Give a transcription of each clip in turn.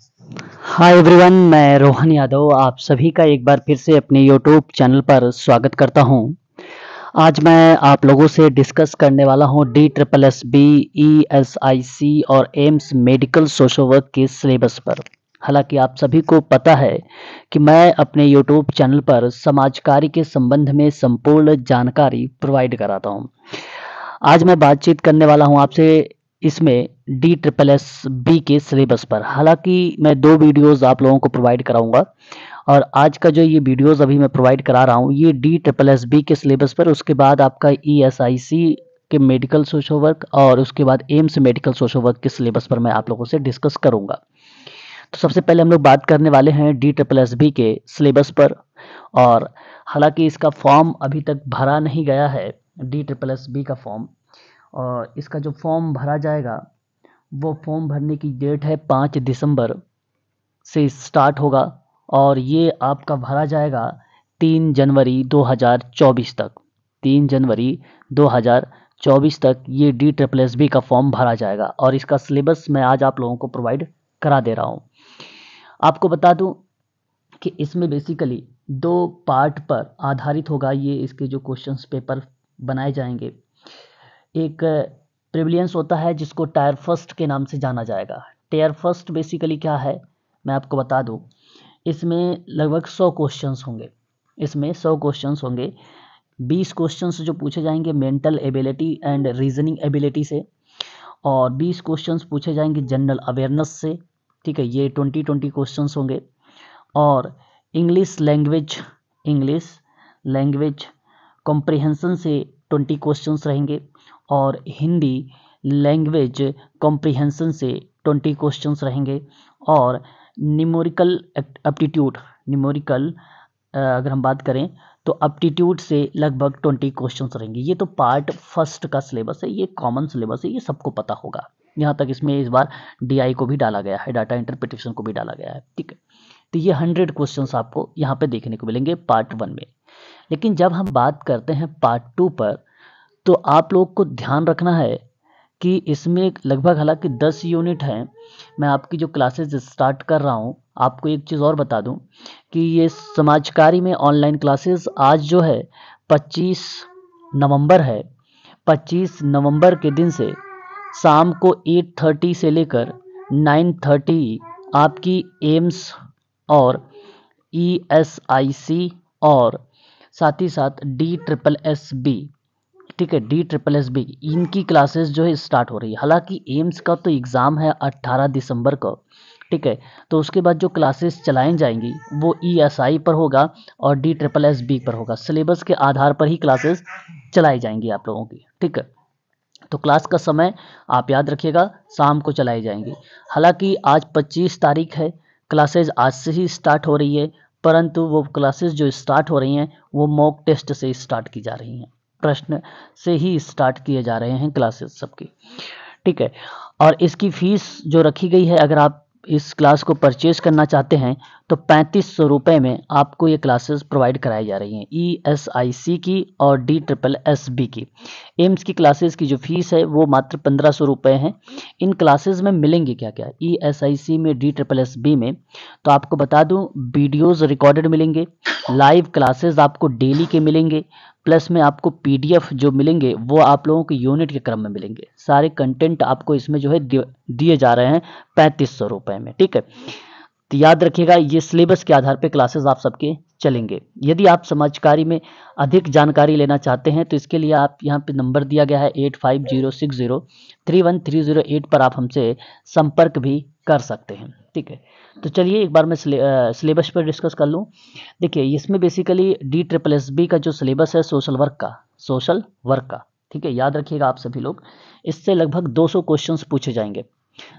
Hi everyone मैं रोहन यादव, आप सभी का एक बार फिर से अपने यूट्यूब चैनल पर स्वागत करता हूँ। आज मैं आप लोगों से डिस्कस करने वाला हूँ D triple S B E S I C और एम्स मेडिकल सोशल वर्क के सिलेबस पर। हालाँकि आप सभी को पता है कि मैं अपने यूट्यूब चैनल पर समाज कार्य के संबंध में संपूर्ण जानकारी प्रोवाइड कराता हूँ। आज मैं बातचीत करने वाला हूँ आपसे इसमें डी ट्रिपल एस बी के सिलेबस पर। हालाँकि मैं दो वीडियोस आप लोगों को प्रोवाइड कराऊँगा और आज का जो ये वीडियोस अभी मैं प्रोवाइड करा रहा हूँ, ये डी ट्रिपल एस बी के सिलेबस पर, उसके बाद आपका ई एस आई सी के मेडिकल सोशल वर्क और उसके बाद एम्स मेडिकल सोशल वर्क के सिलेबस पर मैं आप लोगों से डिस्कस करूँगा। तो सबसे पहले हम लोग बात करने वाले हैं डी ट्रिपल एस बी के सिलेबस पर और हालाँकि इसका फॉर्म अभी तक भरा नहीं गया है डी ट्रिपल एस बी का फॉर्म और इसका जो फॉर्म भरा जाएगा, वो फॉर्म भरने की डेट है पाँच दिसंबर से स्टार्ट होगा और ये आपका भरा जाएगा तीन जनवरी 2024 तक। तीन जनवरी 2024 तक ये डी ट्रिपल एस बी का फॉर्म भरा जाएगा और इसका सिलेबस मैं आज आप लोगों को प्रोवाइड करा दे रहा हूँ। आपको बता दूँ कि इसमें बेसिकली दो पार्ट पर आधारित होगा ये इसके जो क्वेश्चंस पेपर बनाए जाएँगे। एक प्रिविलियंस होता है जिसको टायर फ़र्स्ट के नाम से जाना जाएगा। टायर फ़र्स्ट बेसिकली क्या है? मैं आपको बता दूँ। इसमें लगभग सौ क्वेश्चंस होंगे। इसमें सौ क्वेश्चंस होंगे। बीस क्वेश्चंस जो पूछे जाएँगे mental ability and reasoning ability से और बीस क्वेश्चंस पूछे जाएँगे जनरल अवेयरनेस से। ठीक है, ये ट्वेंटी ट्वेंटी क्वेश्चंस होंगे। और English language English language comprehension से ट्वेंटी क्वेश्चंस रहेंगे। और हिंदी लैंग्वेज कॉम्प्रिहेंसन से ट्वेंटी क्वेश्चंस रहेंगे। और निमोरिकल एप्टीट्यूड निमोरिकल अगर हम बात करें तो एप्टीट्यूड से लगभग ट्वेंटी क्वेश्चंस रहेंगे। ये तो पार्ट फ़र्स्ट का सिलेबस है, ये कॉमन सिलेबस है, ये सबको पता होगा। यहाँ तक इसमें इस बार डीआई को भी डाला गया है डाटा इंटरप्रिटेशन को भी डाला गया है, ठीक है? तो ये हंड्रेड क्वेश्चन आपको यहाँ पे देखने को मिलेंगे पार्ट वन में। लेकिन जब हम बात करते हैं पार्ट टू पर तो आप लोग को ध्यान रखना है कि इसमें लगभग हालाँकि दस यूनिट हैं। मैं आपकी जो क्लासेस स्टार्ट कर रहा हूँ, आपको एक चीज़ और बता दूँ कि ये समाजकारी में ऑनलाइन क्लासेस आज जो है 25 नवंबर है। 25 नवंबर के दिन से शाम को 8:30 से लेकर 9:30 आपकी एम्स और ई एस आई सी और साथ ही साथ डी ट्रिपल एस बी ठीक है डी ट्रिपल एस बी इनकी क्लासेस जो है स्टार्ट हो रही है। हालाँकि एम्स का तो एग्ज़ाम है 18 दिसंबर को, ठीक है तो उसके बाद जो क्लासेस चलाई जाएँगी, वो ई एस आई पर होगा और डी ट्रिपल एस बी पर होगा। सिलेबस के आधार पर ही क्लासेस चलाई जाएँगी आप लोगों की, ठीक है। तो क्लास का समय आप याद रखिएगा, शाम को चलाई जाएँगी। हालाँकि आज 25 तारीख है क्लासेज आज से ही स्टार्ट हो रही है, परंतु वो क्लासेस जो स्टार्ट हो रही हैं, वो मॉक टेस्ट से स्टार्ट की जा रही हैं। प्रश्न से ही स्टार्ट किए जा रहे हैं क्लासेस सबकी। ठीक है? और इसकी फ़ीस जो रखी गई है, अगर आप इस क्लास को परचेज़ करना चाहते हैं तो पैंतीस सौ रुपये में आपको ये क्लासेस प्रोवाइड कराई जा रही हैं। ई एस आई सी की और डी ट्रिपल एस बी की। एम्स की क्लासेस की जो फ़ीस है, वो मात्र पंद्रह सौ रुपये है। इन क्लासेस में मिलेंगे क्या क्या ई एस आई सी में डी ट्रिपल एस बी में तो आपको बता दूँ वीडियोज़ रिकॉर्डेड मिलेंगे लाइव क्लासेस आपको डेली के मिलेंगे प्लस में आपको पीडीएफ जो मिलेंगे, वो आप लोगों के यूनिट के क्रम में मिलेंगे। सारे कंटेंट आपको इसमें जो है दिए जा रहे हैं पैंतीस सौ रुपये में, ठीक है? तो याद रखिएगा, ये सिलेबस के आधार पे क्लासेस आप सबके चलेंगे। यदि आप समाजकारी में अधिक जानकारी लेना चाहते हैं तो इसके लिए आप यहाँ पे नंबर दिया गया है eight five zero six zero three one three zero eight पर आप हमसे संपर्क भी कर सकते हैं। ठीक है तो चलिए एक बार मैं सिलेबस पर डिस्कस कर लूँ देखिए इसमें basically D triple S B का जो सिलेबस है सोशल वर्क का सोशल वर्क का ठीक है याद रखिएगा आप सभी लोग इससे लगभग 200 क्वेश्चंस पूछे जाएँगे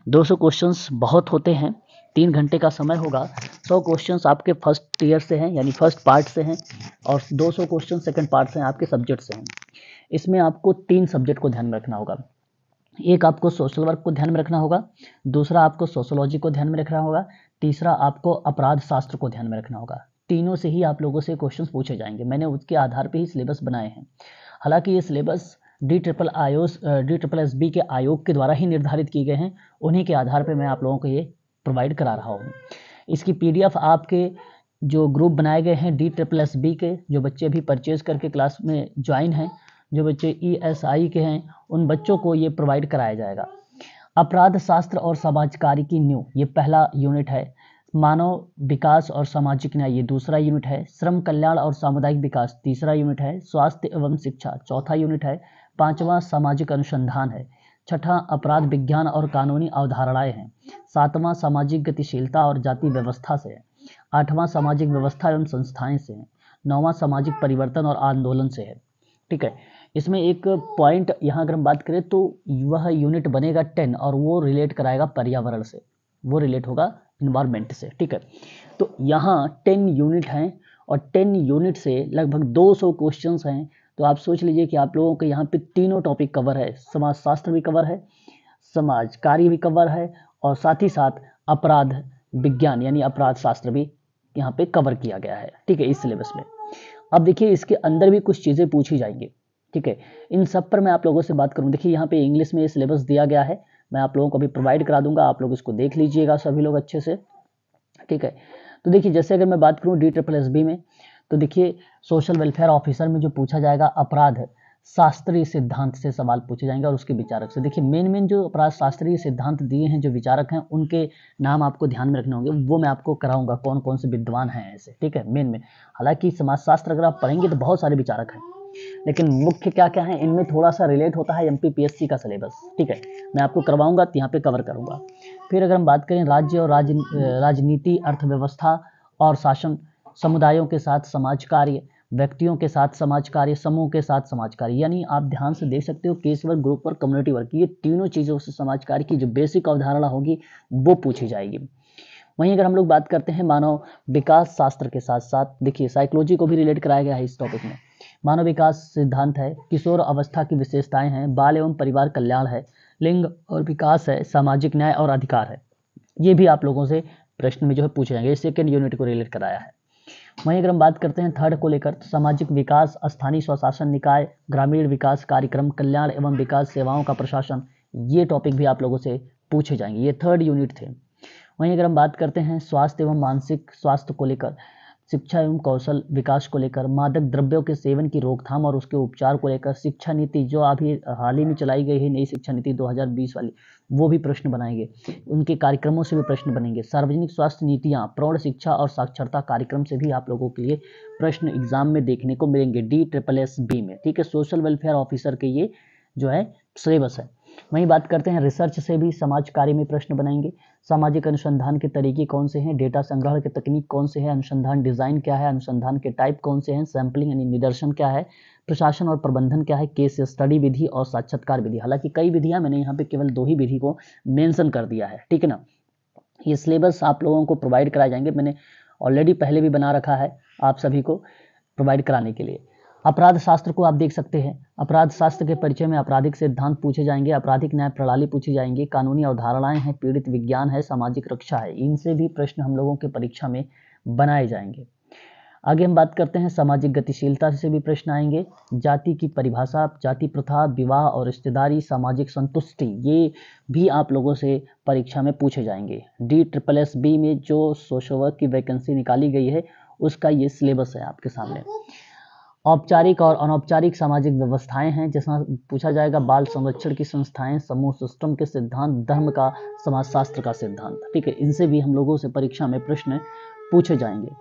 200 क्वेश्चंस बहुत होते हैं तीन घंटे का समय होगा सौ क्वेश्चंस आपके फ़र्स्ट ईयर से हैं यानी फ़र्स्ट पार्ट से हैं और 200 क्वेश्चन सेकंड पार्ट से हैं आपके सब्जेक्ट से हैं इसमें आपको तीन सब्जेक्ट को ध्यान रखना होगा एक आपको सोशल वर्क को ध्यान में रखना होगा, दूसरा आपको सोशोलॉजी को ध्यान में रखना होगा, तीसरा आपको अपराध शास्त्र को ध्यान में रखना होगा। तीनों से ही आप लोगों से क्वेश्चन पूछे जाएँगे। मैंने उसके आधार पर ही सिलेबस बनाए हैं। हालाँकि ये सिलेबस डी ट्रिपल आयोग डी ट्रिपल एस बी के आयोग के द्वारा ही निर्धारित किए गए हैं, उन्हीं के आधार पर मैं आप लोगों को ये प्रोवाइड करा रहा हूँ। इसकी पीडीएफ आपके जो ग्रुप बनाए गए हैं डी ट्रिपल एस बी के, जो बच्चे अभी परचेज करके क्लास में ज्वाइन हैं जो बच्चे ई एस आई के हैं, उन बच्चों को ये प्रोवाइड कराया जाएगा। अपराध शास्त्र और समाज कार्य की न्यू, ये पहला यूनिट है। मानव विकास और सामाजिक न्याय, ये दूसरा यूनिट है। श्रम कल्याण और सामुदायिक विकास, तीसरा यूनिट है। स्वास्थ्य एवं शिक्षा, चौथा यूनिट है। पांचवा सामाजिक अनुसंधान है। छठा अपराध विज्ञान और कानूनी अवधारणाएँ हैं। सातवां सामाजिक गतिशीलता और जाति व्यवस्था से है। आठवां सामाजिक व्यवस्था एवं संस्थाएँ से है। नौवां सामाजिक परिवर्तन और आंदोलन से है। ठीक है। इसमें एक पॉइंट यहाँ अगर हम बात करें तो वह यूनिट बनेगा टेन और वो रिलेट कराएगा पर्यावरण से। वो रिलेट होगा इन्वायरमेंट से, ठीक है? तो यहाँ टेन यूनिट हैं और टेन यूनिट से लगभग दो सौ क्वेश्चन हैं। तो आप सोच लीजिए कि आप लोगों के यहाँ पे तीनों टॉपिक कवर है। समाज शास्त्र भी कवर है समाज कार्य भी कवर है और साथ ही साथ अपराध विज्ञान यानी अपराध शास्त्र भी यहाँ पे कवर किया गया है, ठीक है, इस सिलेबस में। अब देखिए इसके अंदर भी कुछ चीज़ें पूछी जाएँगी। ठीक है? इन सब पर मैं आप लोगों से बात करूँ देखिए, यहाँ पे इंग्लिश में ये सिलेबस दिया गया है। मैं आप लोगों को भी प्रोवाइड करा दूँगा। आप लोग इसको देख लीजिएगा सभी लोग अच्छे से। ठीक है? तो देखिए, जैसे अगर मैं बात करूँ डी ट्रिपल एस बी में तो देखिए सोशल वेलफेयर ऑफिसर में जो पूछा जाएगा, अपराध, शास्त्रीय सिद्धांत से सवाल पूछे जाएँगे और उसके विचारक से। देखिए मेन मेन जो अपराध, शास्त्रीय सिद्धांत दिए हैं, जो विचारक हैं, उनके नाम आपको ध्यान में रखने होंगे। वो मैं आपको कराऊँगा कौन कौन से विद्वान हैं ऐसे। ठीक है? मेन में हालाँकि समाजशास्त्र अगर आप पढ़ेंगे तो बहुत सारे विचारक हैं। लेकिन मुख्य क्या क्या है, इनमें थोड़ा सा रिलेट होता है एम का सिलेबस ठीक है? मैं आपको करवाऊँगा तो यहाँ पे कवर करूँगा। फिर अगर हम बात करें राज्य और राज राजनीति, अर्थव्यवस्था और शासन, समुदायों के साथ समाज कार्य, व्यक्तियों के साथ समाज कार्य, समूह के साथ समाज कार्य, यानी आप ध्यान से देख सकते हो case work group work community work ये तीनों चीज़ों से समाज कार्य की जो बेसिक अवधारणा होगी, वो पूछी जाएगी। वहीं अगर हम लोग बात करते हैं मानव विकास शास्त्र के साथ साथ देखिए साइकोलॉजी को भी रिलेट कराया गया है इस टॉपिक में। मानव विकास सिद्धांत है, किशोर अवस्था की विशेषताएँ हैं, बाल एवं परिवार कल्याण है, लिंग और विकास है, सामाजिक न्याय और अधिकार है। ये भी आप लोगों से प्रश्न में जो है पूछे जाएँगे सेकेंड यूनिट को रिलेट कराया है। वहीं अगर हम बात करते हैं थर्ड को लेकर तो सामाजिक विकास, स्थानीय स्वशासन निकाय, ग्रामीण विकास कार्यक्रम, कल्याण एवं विकास सेवाओं का प्रशासन, ये टॉपिक भी आप लोगों से पूछे जाएँगे। ये थर्ड यूनिट थे। वहीं अगर हम बात करते हैं स्वास्थ्य एवं मानसिक स्वास्थ्य को लेकर शिक्षा एवं कौशल विकास को लेकर, मादक द्रव्यों के सेवन की रोकथाम और उसके उपचार को लेकर शिक्षा नीति जो अभी हाल ही में चलाई गई है, नई शिक्षा नीति 2020 वाली, वो भी प्रश्न बनाएँगे। उनके कार्यक्रमों से भी प्रश्न बनेंगे। सार्वजनिक स्वास्थ्य नीतियाँ, प्रौढ़ शिक्षा और साक्षरता कार्यक्रम से भी आप लोगों के लिए प्रश्न एग्ज़ाम में देखने को मिलेंगे। डी ट्रिपल एस बी में, ठीक है? सोशल वेलफेयर ऑफिसर के ये जो है, सिलेबस है। वहीं बात करते हैं, रिसर्च से भी समाज कार्य में प्रश्न बनाएँगे। सामाजिक अनुसंधान के तरीके कौन से हैं? डेटा संग्रहण के तकनीक कौन से हैं? अनुसंधान डिज़ाइन क्या है? अनुसंधान के टाइप कौन से हैं? सैम्पलिंग यानी निदर्शन क्या है? प्रशासन और प्रबंधन क्या है? केस स्टडी विधि और साक्षात्कार विधि। हालाँकि कई विधियाँ मैंने यहाँ पे केवल दो ही विधि को मेंशन कर दिया है, ठीक है ना? ये सिलेबस आप लोगों को प्रोवाइड कराए जाएँगे। मैंने ऑलरेडी पहले भी बना रखा है आप सभी को प्रोवाइड कराने के लिए। अपराध शास्त्र को आप देख सकते हैं। अपराध शास्त्र के परिचय में आपराधिक सिद्धांत पूछे जाएँगे, आपराधिक न्याय प्रणाली पूछी जाएँगी, कानूनी अवधारणाएँ हैं, पीड़ित विज्ञान है, सामाजिक रक्षा है, इनसे भी प्रश्न हम लोगों के परीक्षा में बनाए जाएँगे। आगे हम बात करते हैं, सामाजिक गतिशीलता से भी प्रश्न आएँगे, जाति की परिभाषा, जाति प्रथा, विवाह और रिश्तेदारी, सामाजिक संतुष्टि, ये भी आप लोगों से परीक्षा में पूछे जाएँगे। डी ट्रिपल एस बी में जो सोशल वर्क की वैकेंसी निकाली गई है, उसका ये सिलेबस है आपके सामने। औपचारिक और अनौपचारिक सामाजिक व्यवस्थाएँ हैं जैसा पूछा जाएगा बाल संरक्षण की संस्थाएँ, समूह सिस्टम के सिद्धांत, धर्म का, समाजशास्त्र का सिद्धांत। ठीक है, इनसे भी हम लोगों से परीक्षा में प्रश्न पूछे जाएँगे।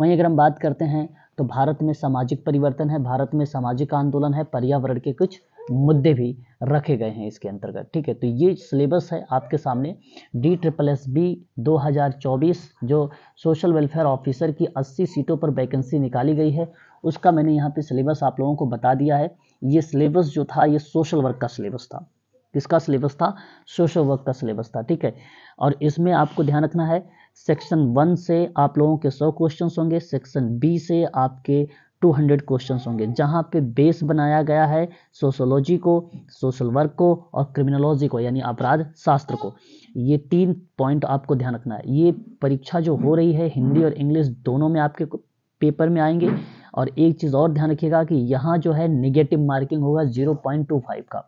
वहीं अगर हम बात करते हैं तो भारत में सामाजिक परिवर्तन है, भारत में सामाजिक आंदोलन है, पर्यावरण के कुछ मुद्दे भी रखे गए हैं इसके अंतर्गत। ठीक है तो ये सिलेबस है आपके सामने। डी ट्रिपल एस बी दो हज़ार चौबीस, जो सोशल वेलफेयर ऑफिसर की 80 सीटों पर वैकेंसी निकाली गई है उसका मैंने यहाँ पे सिलेबस आप लोगों को बता दिया है। ये सिलेबस जो था, ये सोशल वर्क का सिलेबस था। किसका सिलेबस था? सोशल वर्क का सिलेबस था, ठीक है? और इसमें आपको ध्यान रखना है सेक्शन वन से आप लोगों के सौ क्वेश्चन होंगे सेक्शन बी से आपके 200 क्वेश्चन होंगे। जहाँ पे बेस बनाया गया है सोशोलॉजी को सोशल वर्क को और क्रिमिनोलॉजी को, यानी अपराध शास्त्र को। ये तीन पॉइंट आपको ध्यान रखना है। ये परीक्षा जो हो रही है, हिंदी और इंग्लिश दोनों में आपके पेपर में आएँगे। और एक चीज़ और ध्यान रखिएगा कि यहाँ जो है निगेटिव मार्किंग होगा 0.25 का।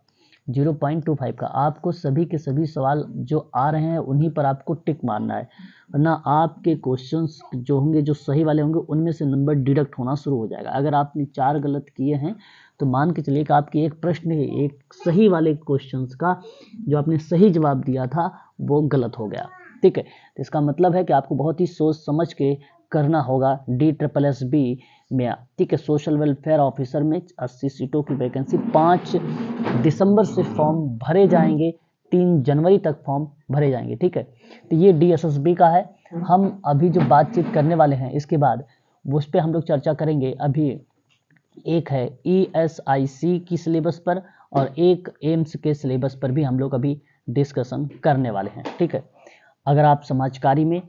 ज़ीरो पॉइंट टू फाइव का। आपको सभी के सभी सवाल जो आ रहे हैं, उन्हीं पर आपको टिक मारना है। वरना आपके क्वेश्चंस जो होंगे, जो सही वाले होंगे, उनमें से नंबर डिडक्ट होना शुरू हो जाएगा। अगर आपने चार गलत किए हैं तो मान के चलिए कि आपके एक प्रश्न एक सही वाले क्वेश्चंस का, जो आपने सही जवाब दिया था, वो गलत हो गया। ठीक है? तो इसका मतलब है कि आपको बहुत ही सोच समझ के करना होगा। डी ट्रिपल एस बी में ठीक है सोशल वेलफेयर ऑफिसर में अस्सी सीटों की वैकेंसी पाँच दिसंबर से फॉर्म भरे जाएँगे, तीन जनवरी तक फॉर्म भरे जाएँगे, ठीक है? तो ये डी एस एस बी का है। हम अभी जो बातचीत करने वाले हैं, इसके बाद उस पर हम लोग चर्चा करेंगे। अभी एक है ई एस आई सी की सिलेबस पर और एक एम्स के सिलेबस पर भी हम लोग अभी डिस्कशन करने वाले हैं, ठीक है? अगर आप समाजकारी में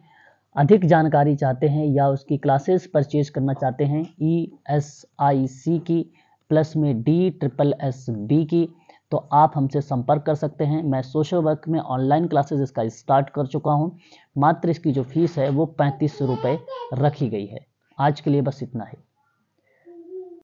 अधिक जानकारी चाहते हैं या उसकी क्लासेस परचेज करना चाहते हैं ई एस आई सी की प्लस में डी ट्रिपल एस बी की तो आप हमसे संपर्क कर सकते हैं। मैं सोशल वर्क में ऑनलाइन क्लासेस इसका स्टार्ट कर चुका हूँ। मात्र इसकी जो फ़ीस है, वो पैंतीस सौ रुपये रखी गई है। आज के लिए बस इतना है।